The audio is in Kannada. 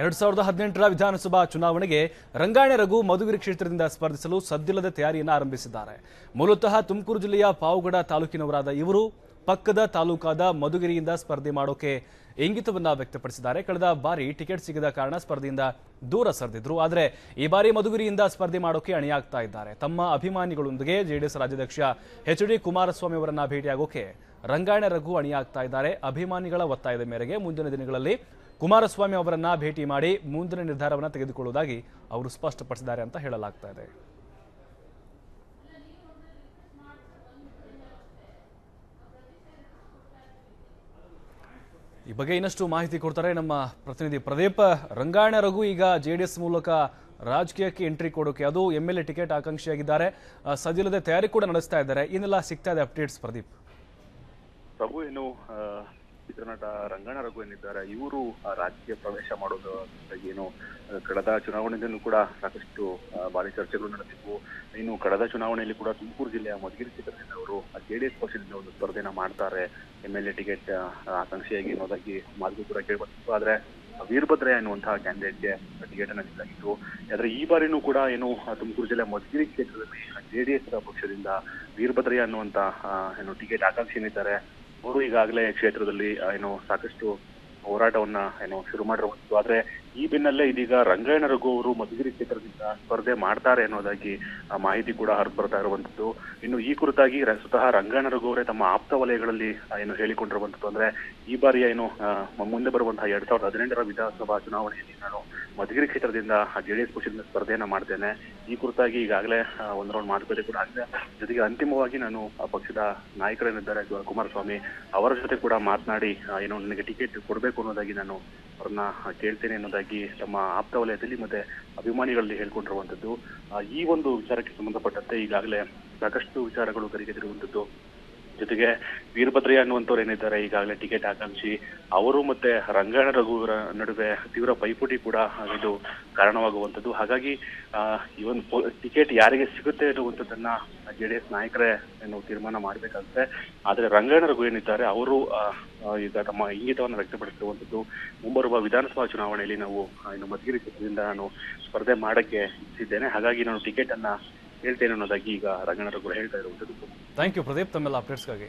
ಎರಡ್ ಸಾವಿರದ ಹದಿನೆಂಟರ ವಿಧಾನಸಭಾ ಚುನಾವಣೆಗೆ ರಂಗಾಯಣ ರಘು ಮಧುಗಿರಿ ಕ್ಷೇತ್ರದಿಂದ ಸ್ಪರ್ಧಿಸಲು ಸದ್ದಿಲ್ಲದ ತಯಾರಿಯನ್ನು ಆರಂಭಿಸಿದ್ದಾರೆ. ಮೂಲತಃ ತುಮಕೂರು ಜಿಲ್ಲೆಯ ಪಾವಗಡ ತಾಲೂಕಿನವರಾದ ಇವರು ಪಕ್ಕದ ತಾಲೂಕಾದ ಮಧುಗಿರಿಯಿಂದ ಸ್ಪರ್ಧೆ ಮಾಡೋಕೆ ಇಂಗಿತವನ್ನ ವ್ಯಕ್ತಪಡಿಸಿದ್ದಾರೆ. ಕಳೆದ ಬಾರಿ ಟಿಕೆಟ್ ಸಿಗದ ಕಾರಣ ಸ್ಪರ್ಧೆಯಿಂದ ದೂರ ಸರಿದಿದ್ರು. ಆದರೆ ಈ ಬಾರಿ ಮಧುಗಿರಿಯಿಂದ ಸ್ಪರ್ಧೆ ಮಾಡೋಕೆ ಅಣಿಯಾಗ್ತಾ ಇದ್ದಾರೆ. ತಮ್ಮ ಅಭಿಮಾನಿಗಳೊಂದಿಗೆ ಜೆಡಿಎಸ್ ರಾಜ್ಯಾಧ್ಯಕ್ಷ ಎಚ್ ಡಿ ಕುಮಾರಸ್ವಾಮಿ ಅವರನ್ನ ಭೇಟಿಯಾಗೋಕೆ ರಂಗಾಯಣ ರಘು ಅಣಿಯಾಗ್ತಾ ಇದ್ದಾರೆ. ಅಭಿಮಾನಿಗಳ ಒತ್ತಾಯದ ಮೇರೆಗೆ ಮುಂದಿನ ದಿನಗಳಲ್ಲಿ ಕುಮಾರಸ್ವಾಮಿ ಅವರನ್ನ ಭೇಟಿ ಮಾಡಿ ಮುಂದಿನ ನಿರ್ಧಾರವನ್ನು ತೆಗೆದುಕೊಳ್ಳುವುದಾಗಿ ಅವರು ಸ್ಪಷ್ಟಪಡಿಸಿದ್ದಾರೆ ಅಂತ ಹೇಳಲಾಗ್ತಾ ಇದೆ. ಈ ಬಗ್ಗೆ ಇನ್ನಷ್ಟು ಮಾಹಿತಿ ಕೊಡ್ತಾರೆ ನಮ್ಮ ಪ್ರತಿನಿಧಿ ಪ್ರದೀಪ್ ರಂಗಾಯಣ ರಘು. ಈಗ ಜೆಡಿಎಸ್ ಮೂಲಕ ರಾಜಕೀಯಕ್ಕೆ ಎಂಟ್ರಿ ಕೊಡೋಕೆ ಅದು ಎಂ ಎಲ್ ಎ ಟಿಕೆಟ್ ಆಕಾಂಕ್ಷಿಯಾಗಿದ್ದಾರೆ. ಆ, ತಯಾರಿ ಕೂಡ ನಡೆಸ್ತಾ ಇದ್ದಾರೆ. ಏನೆಲ್ಲ ಸಿಗ್ತಾ ಇದೆ ಅಪ್ಡೇಟ್ಸ್ ಪ್ರದೀಪ್. ಪ್ರಭು ಏನು ಚಿತ್ರನಟ ರಂಗಣ್ಣ ರಘು ಏನಿದ್ದಾರೆ ಇವರು ರಾಜಕೀಯ ಪ್ರವೇಶ ಮಾಡೋದು ಏನು ಕಳೆದ ಚುನಾವಣೆಯಲ್ಲೂ ಕೂಡ ಸಾಕಷ್ಟು ಬಾರಿ ಚರ್ಚೆಗಳು ನಡೆದಿದ್ವು. ಇನ್ನು ಕಳೆದ ಚುನಾವಣೆಯಲ್ಲಿ ಕೂಡ ತುಮಕೂರು ಜಿಲ್ಲೆಯ ಮಧುಗಿರಿ ಕ್ಷೇತ್ರದಿಂದ ಅವರು ಜೆಡಿಎಸ್ ಪಕ್ಷದಿಂದ ಒಂದು ಸ್ಪರ್ಧೆನ ಮಾಡ್ತಾರೆ. ಎಂ ಎಲ್ ಎ ಟಿಕೆಟ್ ಆಕಾಂಕ್ಷಿಯಾಗಿ ಅನ್ನೋದಾಗಿ ಮಾತು ಕೂಡ ಕೇಳ್ಬರ್ತಿತ್ತು ಆದ್ರೆ, ವೀರಭದ್ರಯ್ಯ ಎನ್ನುವಂತಹ ಕ್ಯಾಂಡಿಡೇಟ್ಗೆ ಟಿಕೆಟ್ ಅನ್ನ ನೀಡಲಾಗಿತ್ತು. ಆದ್ರೆ, ಈ ಬಾರಿನೂ ಕೂಡ ಏನು ತುಮಕೂರು ಜಿಲ್ಲೆ ಮಧುಗಿರಿ ಕ್ಷೇತ್ರದಲ್ಲಿ ಜೆಡಿಎಸ್ ಪಕ್ಷದಿಂದ ವೀರಭದ್ರಯ್ಯ ಅನ್ನುವಂತ ಏನು ಟಿಕೆಟ್ ಆಕಾಂಕ್ಷಿ ಏನಿದ್ದಾರೆ ಅವರು ಈಗಾಗಲೇ ಕ್ಷೇತ್ರದಲ್ಲಿ ಏನು ಸಾಕಷ್ಟು ಹೋರಾಟವನ್ನ ಏನು ಶುರು ಮಾಡಿರುವಂತದ್ದು. ಆದ್ರೆ ಈ ಬೆನ್ನಲ್ಲೇ ಇದೀಗ ರಂಗಾಯಣ ರಘು ಅವರು ಮಧುಗಿರಿ ಕ್ಷೇತ್ರದಿಂದ ಸ್ಪರ್ಧೆ ಮಾಡ್ತಾರೆ ಅನ್ನೋದಾಗಿ ಮಾಹಿತಿ ಕೂಡ ಹರಿದು ಬರ್ತಾ ಇರುವಂತದ್ದು ಇನ್ನು ಈ ಕುರಿತಾಗಿ ಸ್ವತಃ ರಂಗಾಯಣ ರಘು ಅವರೇ ತಮ್ಮ ಆಪ್ತ ವಲಯಗಳಲ್ಲಿ ಏನು ಹೇಳಿಕೊಂಡಿರುವಂತದ್ದು ಅಂದ್ರೆ, ಈ ಬಾರಿಯ ಏನು ಮುಂದೆ ಬರುವಂತಹ ಎರಡ್ ಸಾವಿರದ ಹದಿನೆಂಟರ ವಿಧಾನಸಭಾ ಚುನಾವಣೆಯಲ್ಲಿ ನಾನು ಮಧುಗಿರಿ ಕ್ಷೇತ್ರದಿಂದ ಜೆಡಿಎಸ್ ಪಕ್ಷದಿಂದ ಸ್ಪರ್ಧೆಯನ್ನ ಮಾಡ್ತೇನೆ. ಈ ಕುರಿತಾಗಿ ಈಗಾಗಲೇ ಒಂದು ರೌಂಡ್ ಮಾತುಕತೆ ಕೂಡ ಆಗಿದೆ. ಜೊತೆಗೆ ಅಂತಿಮವಾಗಿ ನಾನು ಪಕ್ಷದ ನಾಯಕರೇನಿದ್ದಾರೆ ಕುಮಾರಸ್ವಾಮಿ ಅವರ ಜೊತೆ ಕೂಡ ಮಾತನಾಡಿ ಏನು, ನನಗೆ ಟಿಕೆಟ್ ಕೊಡಬೇಕು ಅನ್ನೋದಾಗಿ ನಾನು ಅವ್ರನ್ನ ಕೇಳ್ತೇನೆ ಅನ್ನೋದಾಗಿ ತಮ್ಮ ಆಪ್ತ ವಲಯದಲ್ಲಿ ಮತ್ತೆ ಅಭಿಮಾನಿಗಳಲ್ಲಿ ಹೇಳ್ಕೊಂಡಿರುವಂತದ್ದು ಈ ಒಂದು ವಿಚಾರಕ್ಕೆ ಸಂಬಂಧಪಟ್ಟಂತೆ ಈಗಾಗಲೇ ಸಾಕಷ್ಟು ವಿಚಾರಗಳು ಗರಿಗೆದಿರುವಂತದ್ದು ಜೊತೆಗೆ ವೀರಭದ್ರಯ್ಯ ಅನ್ನುವಂಥವ್ರು ಏನಿದ್ದಾರೆ, ಈಗಾಗಲೇ ಟಿಕೆಟ್ ಆಕಾಂಕ್ಷಿ, ಅವರು ಮತ್ತೆ ರಂಗಾಯಣ ರಘುವರ ನಡುವೆ ತೀವ್ರ ಪೈಪೋಟಿ ಕೂಡ ಇದು ಕಾರಣವಾಗುವಂಥದ್ದು. ಹಾಗಾಗಿ ಈ ಒಂದು ಟಿಕೆಟ್ ಯಾರಿಗೆ ಸಿಗುತ್ತೆ ಅನ್ನುವಂಥದ್ದನ್ನ ಜೆಡಿಎಸ್ ನಾಯಕರೇ ಏನು ತೀರ್ಮಾನ ಮಾಡಬೇಕಾಗುತ್ತೆ. ಆದರೆ ರಂಗಾಯಣ ರಘು ಏನಿದ್ದಾರೆ, ಅವರು ಈಗ ತಮ್ಮ ಇಂಗಿತವನ್ನು ವ್ಯಕ್ತಪಡಿಸಿರುವಂಥದ್ದು ಮುಂಬರುವ ವಿಧಾನಸಭಾ ಚುನಾವಣೆಯಲ್ಲಿ ನಾವು ಇನ್ನು ಮಧುಗಿರಿ ಕ್ಷೇತ್ರದಿಂದ ನಾನು ಸ್ಪರ್ಧೆ ಮಾಡಕ್ಕೆ ಇದ್ದೇನೆ ಹಾಗಾಗಿ ನಾನು ಟಿಕೆಟ್ ಅನ್ನ ಹೇಳ್ತೇನೆ ಅನ್ನೋದಾಗಿ ಈಗ ರಂಗಣ್ಣ ಕೂಡ ಹೇಳ್ತಾ ಇರುವಂಥದ್ದು ಥ್ಯಾಂಕ್ ಯು ಪ್ರದೀಪ್. ತಮ್ಮೆಲ್ಲ ಅಪ್ಡೇಟ್ಸ್ಗಾಗಿ